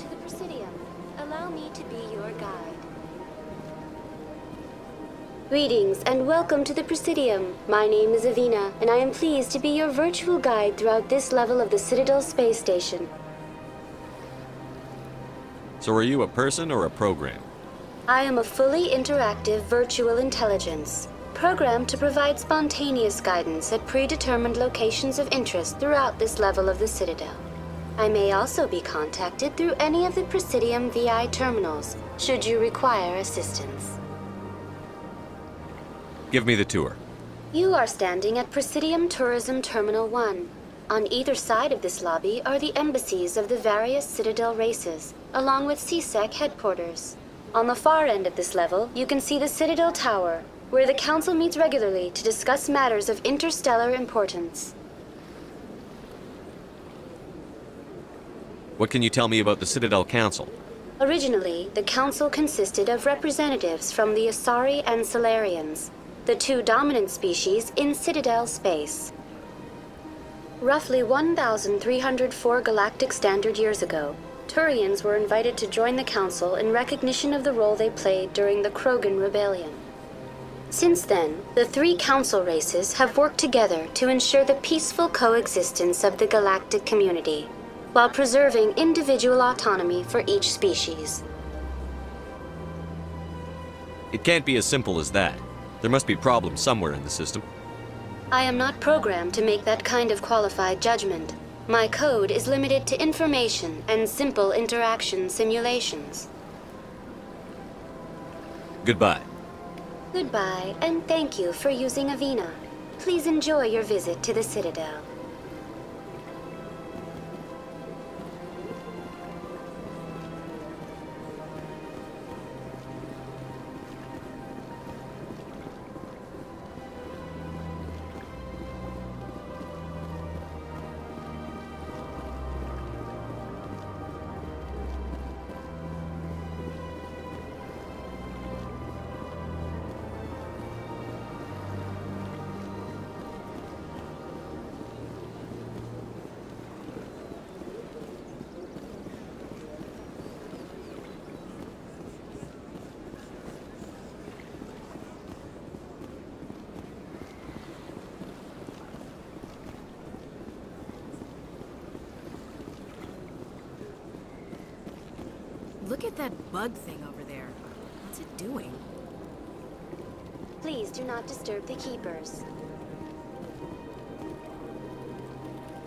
to the Presidium. Allow me to be your guide. Greetings and welcome to the Presidium. My name is Avina, and I am pleased to be your virtual guide throughout this level of the Citadel Space Station. So are you a person or a program? I am a fully interactive virtual intelligence, programmed to provide spontaneous guidance at predetermined locations of interest throughout this level of the Citadel. I may also be contacted through any of the Presidium VI terminals, should you require assistance. Give me the tour. You are standing at Presidium Tourism Terminal 1. On either side of this lobby are the embassies of the various Citadel races, along with C-Sec headquarters. On the far end of this level, you can see the Citadel Tower, where the Council meets regularly to discuss matters of interstellar importance. What can you tell me about the Citadel Council? Originally, the Council consisted of representatives from the Asari and Salarians, the two dominant species in Citadel space. Roughly 1,304 galactic standard years ago, Turians were invited to join the Council in recognition of the role they played during the Krogan Rebellion. Since then, the three Council races have worked together to ensure the peaceful coexistence of the galactic community, while preserving individual autonomy for each species. It can't be as simple as that. There must be problems somewhere in the system. I am not programmed to make that kind of qualified judgment. My code is limited to information and simple interaction simulations. Goodbye. Goodbye, and thank you for using Avina. Please enjoy your visit to the Citadel. Look at that bug thing over there. What's it doing? Please do not disturb the keepers.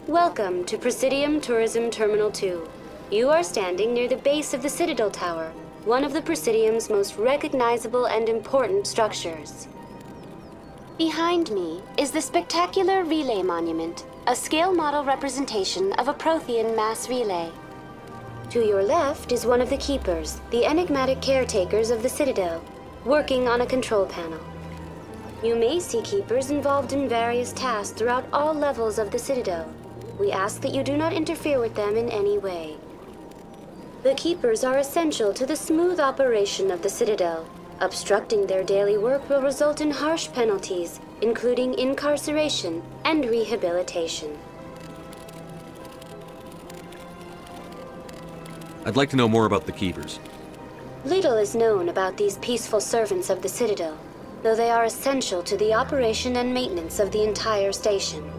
Welcome to Presidium Tourism Terminal 2. You are standing near the base of the Citadel Tower, one of the Presidium's most recognizable and important structures. Behind me is the spectacular Relay Monument, a scale model representation of a Prothean mass relay. To your left is one of the Keepers, the enigmatic caretakers of the Citadel, working on a control panel. You may see Keepers involved in various tasks throughout all levels of the Citadel. We ask that you do not interfere with them in any way. The Keepers are essential to the smooth operation of the Citadel. Obstructing their daily work will result in harsh penalties, including incarceration and rehabilitation. I'd like to know more about the Keepers. Little is known about these peaceful servants of the Citadel, though they are essential to the operation and maintenance of the entire station.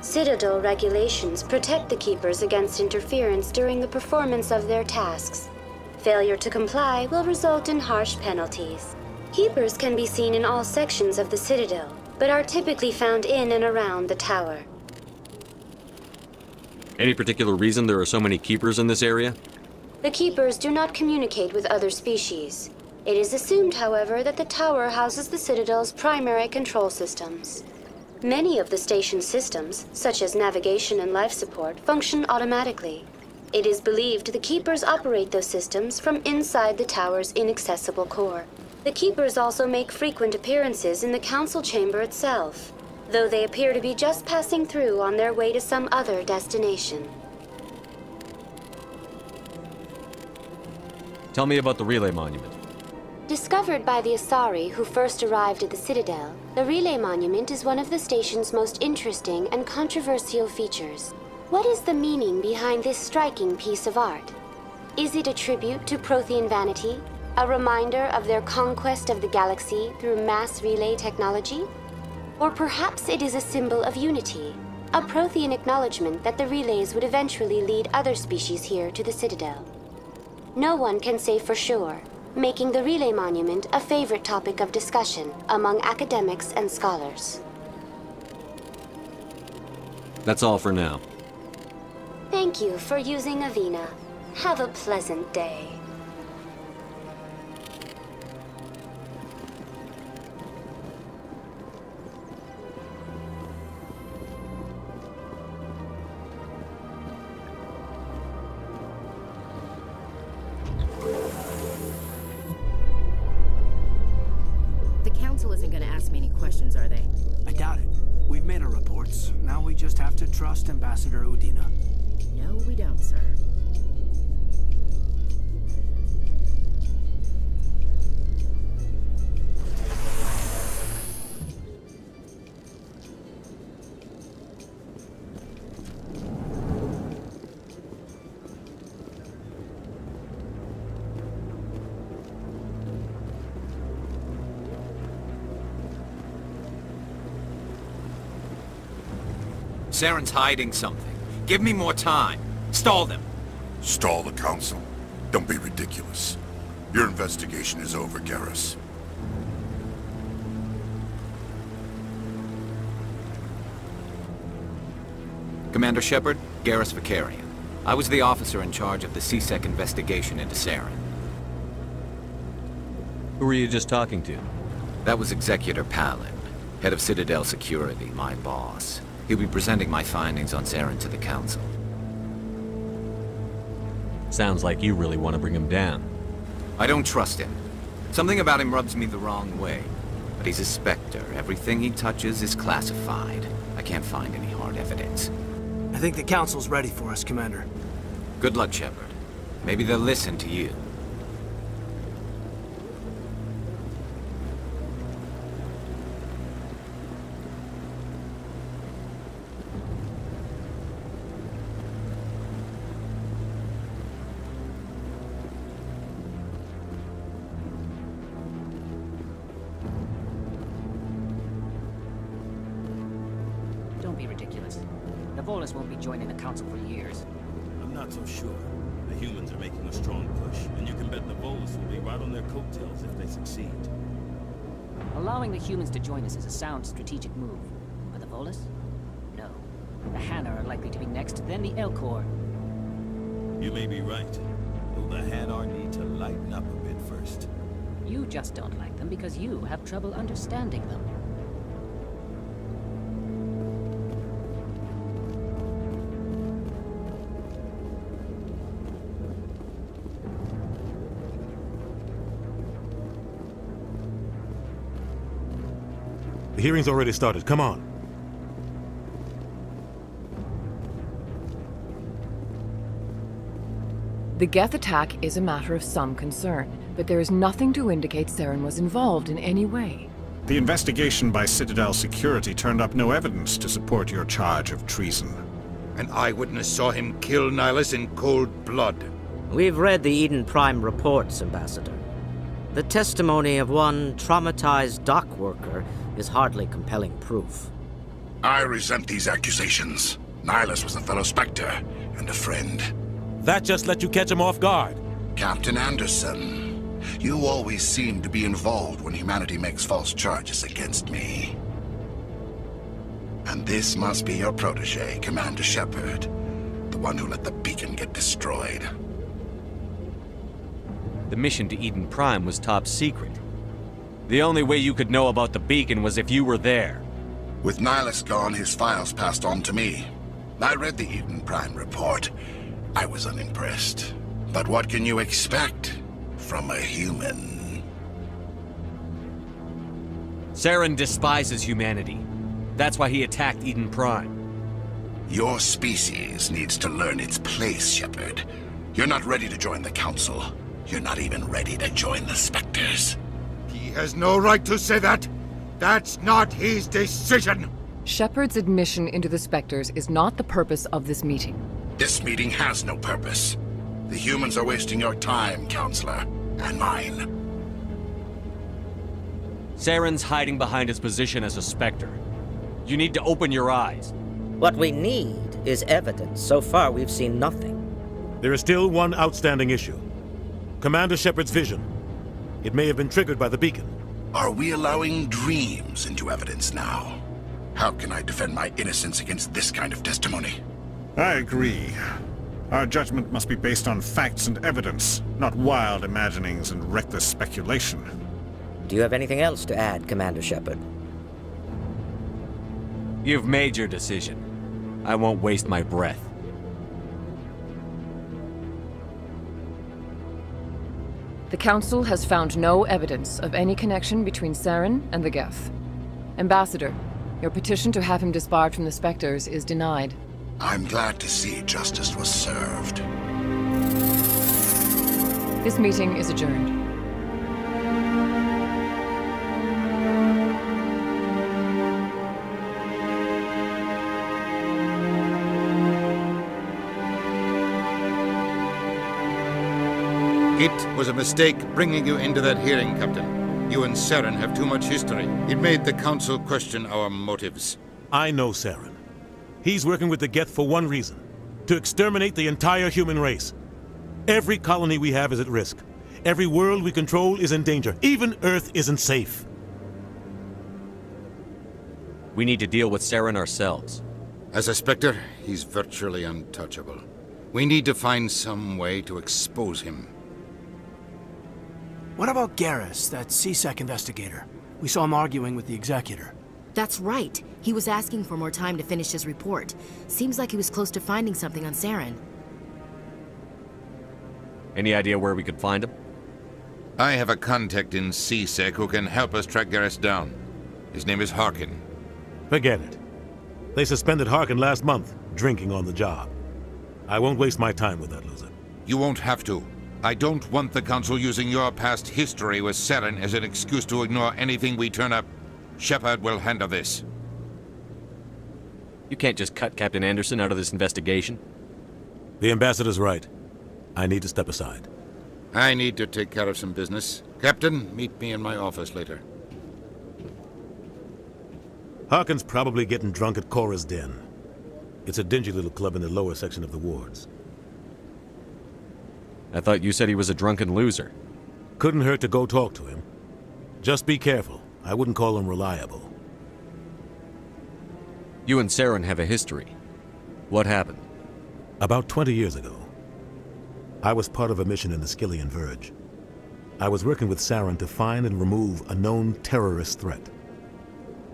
Citadel regulations protect the Keepers against interference during the performance of their tasks. Failure to comply will result in harsh penalties. Keepers can be seen in all sections of the Citadel, but are typically found in and around the tower. Any particular reason there are so many Keepers in this area? The Keepers do not communicate with other species. It is assumed, however, that the tower houses the Citadel's primary control systems. Many of the station's systems, such as navigation and life support, function automatically. It is believed the Keepers operate those systems from inside the tower's inaccessible core. The Keepers also make frequent appearances in the Council chamber itself, though they appear to be just passing through on their way to some other destination. Tell me about the Relay Monument. Discovered by the Asari who first arrived at the Citadel, the Relay Monument is one of the station's most interesting and controversial features. What is the meaning behind this striking piece of art? Is it a tribute to Prothean vanity? A reminder of their conquest of the galaxy through mass relay technology? Or perhaps it is a symbol of unity, a Prothean acknowledgement that the relays would eventually lead other species here to the Citadel. No one can say for sure, making the Relay Monument a favorite topic of discussion among academics and scholars. That's all for now. Thank you for using Avina. Have a pleasant day. Isn't gonna ask me any questions, are they? I doubt it. We've made our reports. Now we just have to trust Ambassador Udina. No, we don't, sir. Saren's hiding something. Give me more time. Stall them. Stall the Council? Don't be ridiculous. Your investigation is over, Garrus. Commander Shepard, Garrus Vakarian. I was the officer in charge of the C-Sec investigation into Saren. Who were you just talking to? That was Executor Pallin, head of Citadel Security, my boss. He'll be presenting my findings on Saren to the Council. Sounds like you really want to bring him down. I don't trust him. Something about him rubs me the wrong way. But he's a Spectre. Everything he touches is classified. I can't find any hard evidence. I think the Council's ready for us, Commander. Good luck, Shepard. Maybe they'll listen to you. Won't be joining the Council for years. I'm not so sure. The humans are making a strong push, and you can bet the Volus will be right on their coattails if they succeed. Allowing the humans to join us is a sound strategic move. But the Volus? No. The Hanar are likely to be next, then the Elcor. You may be right, though the Hanar need to lighten up a bit first. You just don't like them because you have trouble understanding them. Hearing's already started. Come on. The Geth attack is a matter of some concern, but there is nothing to indicate Saren was involved in any way. The investigation by Citadel Security turned up no evidence to support your charge of treason. An eyewitness saw him kill Nihlus in cold blood. We've read the Eden Prime reports, Ambassador. The testimony of one traumatized dock worker is hardly compelling proof. I resent these accusations. Nihlus was a fellow Spectre and a friend. That just let you catch him off guard. Captain Anderson, you always seem to be involved when humanity makes false charges against me. And this must be your protege, Commander Shepard. The one who let the beacon get destroyed. The mission to Eden Prime was top secret. The only way you could know about the beacon was if you were there. With Nihlus gone, his files passed on to me. I read the Eden Prime report. I was unimpressed. But what can you expect from a human? Saren despises humanity. That's why he attacked Eden Prime. Your species needs to learn its place, Shepard. You're not ready to join the Council. You're not even ready to join the Spectres. He has no right to say that. That's not his decision. Shepard's admission into the Spectres is not the purpose of this meeting. This meeting has no purpose. The humans are wasting your time, Counselor, and mine. Saren's hiding behind his position as a Spectre. You need to open your eyes. What we need is evidence. So far, we've seen nothing. There is still one outstanding issue. Commander Shepard's vision. It may have been triggered by the beacon. Are we allowing dreams into evidence now? How can I defend my innocence against this kind of testimony? I agree. Our judgment must be based on facts and evidence, not wild imaginings and reckless speculation. Do you have anything else to add, Commander Shepard? You've made your decision. I won't waste my breath. The Council has found no evidence of any connection between Saren and the Geth. Ambassador, your petition to have him disbarred from the Spectres is denied. I'm glad to see justice was served. This meeting is adjourned. It was a mistake bringing you into that hearing, Captain. You and Saren have too much history. It made the Council question our motives. I know Saren. He's working with the Geth for one reason. To exterminate the entire human race. Every colony we have is at risk. Every world we control is in danger. Even Earth isn't safe. We need to deal with Saren ourselves. As a Spectre, he's virtually untouchable. We need to find some way to expose him. What about Garrus, that C-Sec investigator? We saw him arguing with the Executor. That's right. He was asking for more time to finish his report. Seems like he was close to finding something on Saren. Any idea where we could find him? I have a contact in C-Sec who can help us track Garrus down. His name is Harkin. Forget it. They suspended Harkin last month, drinking on the job. I won't waste my time with that loser. You won't have to. I don't want the Council using your past history with Saren as an excuse to ignore anything we turn up. Shepard will handle this. You can't just cut Captain Anderson out of this investigation. The Ambassador's right. I need to step aside. I need to take care of some business. Captain, meet me in my office later. Harkin's probably getting drunk at Chora's Den. It's a dingy little club in the lower section of the wards. I thought you said he was a drunken loser. Couldn't hurt to go talk to him. Just be careful. I wouldn't call him reliable. You and Saren have a history. What happened? About 20 years ago, I was part of a mission in the Skyllian Verge. I was working with Saren to find and remove a known terrorist threat.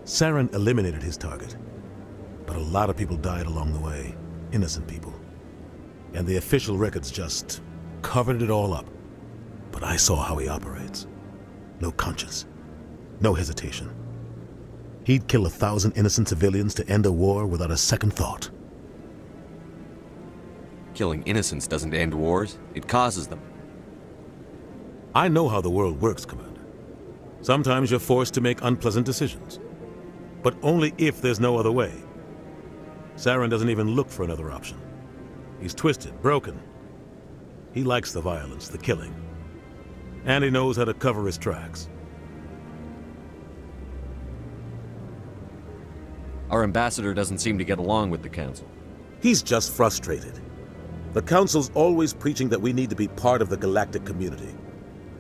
Saren eliminated his target, but a lot of people died along the way, innocent people. And the official records just covered it all up. But I saw how he operates. No conscience. No hesitation. He'd kill a thousand innocent civilians to end a war without a second thought. Killing innocents doesn't end wars, it causes them. I know how the world works, Commander. Sometimes you're forced to make unpleasant decisions. But only if there's no other way. Saren doesn't even look for another option. He's twisted, broken. He likes the violence, the killing. And he knows how to cover his tracks. Our ambassador doesn't seem to get along with the Council. He's just frustrated. The Council's always preaching that we need to be part of the galactic community.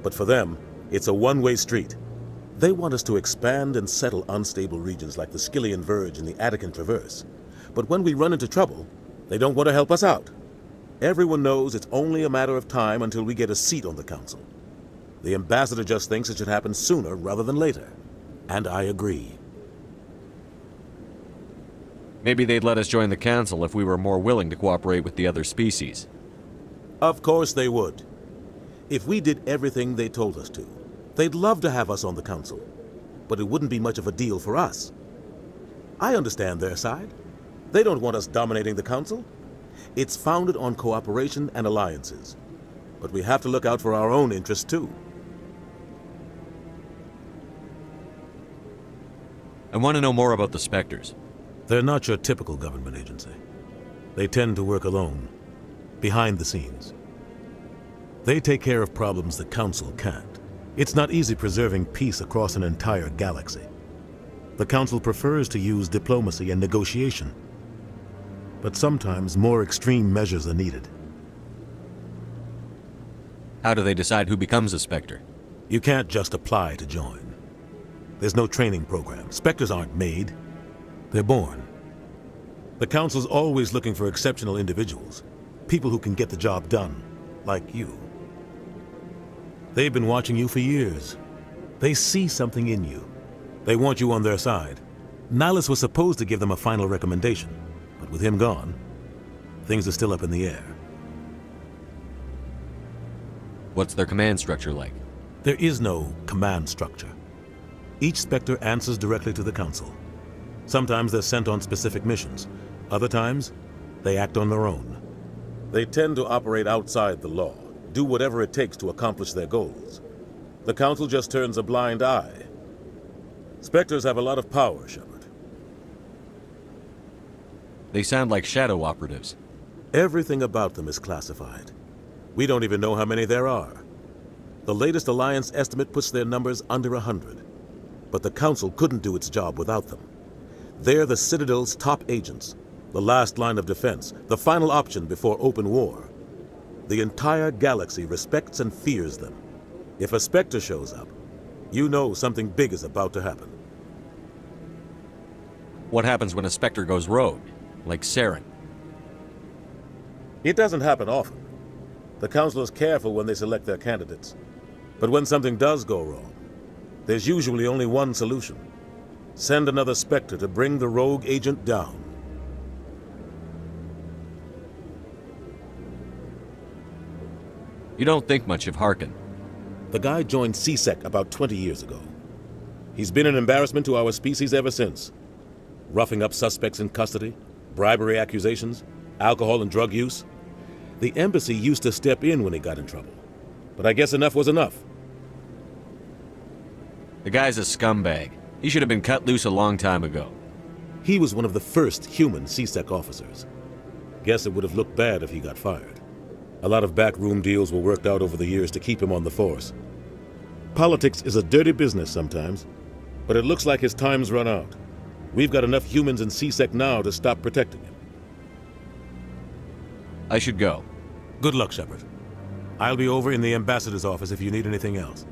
But for them, it's a one-way street. They want us to expand and settle unstable regions like the Skyllian Verge and the Attican Traverse. But when we run into trouble, they don't want to help us out. Everyone knows it's only a matter of time until we get a seat on the Council. The Ambassador just thinks it should happen sooner rather than later. And I agree. Maybe they'd let us join the Council if we were more willing to cooperate with the other species. Of course they would. If we did everything they told us to, they'd love to have us on the Council. But it wouldn't be much of a deal for us. I understand their side. They don't want us dominating the Council. It's founded on cooperation and alliances. But we have to look out for our own interests, too. I want to know more about the Spectres. They're not your typical government agency. They tend to work alone, behind the scenes. They take care of problems the Council can't. It's not easy preserving peace across an entire galaxy. The Council prefers to use diplomacy and negotiation. But sometimes more extreme measures are needed. How do they decide who becomes a Spectre? You can't just apply to join. There's no training program. Spectres aren't made. They're born. The Council's always looking for exceptional individuals. People who can get the job done. Like you. They've been watching you for years. They see something in you. They want you on their side. Nihlus was supposed to give them a final recommendation, but with him gone, things are still up in the air. What's their command structure like? There is no command structure. Each Spectre answers directly to the Council. Sometimes they're sent on specific missions. Other times, they act on their own. They tend to operate outside the law, do whatever it takes to accomplish their goals. The Council just turns a blind eye. Spectres have a lot of power, Shepard. They sound like shadow operatives. Everything about them is classified. We don't even know how many there are. The latest Alliance estimate puts their numbers under a hundred. But the Council couldn't do its job without them. They're the Citadel's top agents, the last line of defense, the final option before open war. The entire galaxy respects and fears them. If a Spectre shows up, you know something big is about to happen. What happens when a Spectre goes rogue, like Saren? It doesn't happen often. The Council is careful when they select their candidates. But when something does go wrong, there's usually only one solution. Send another Spectre to bring the rogue agent down. You don't think much of Harkin. The guy joined C-Sec about 20 years ago. He's been an embarrassment to our species ever since. Roughing up suspects in custody, bribery accusations, alcohol and drug use. The embassy used to step in when he got in trouble. But I guess enough was enough. The guy's a scumbag. He should have been cut loose a long time ago. He was one of the first human C-Sec officers. Guess it would have looked bad if he got fired. A lot of backroom deals were worked out over the years to keep him on the force. Politics is a dirty business sometimes, but it looks like his time's run out. We've got enough humans in C-Sec now to stop protecting him. I should go. Good luck, Shepard. I'll be over in the ambassador's office if you need anything else.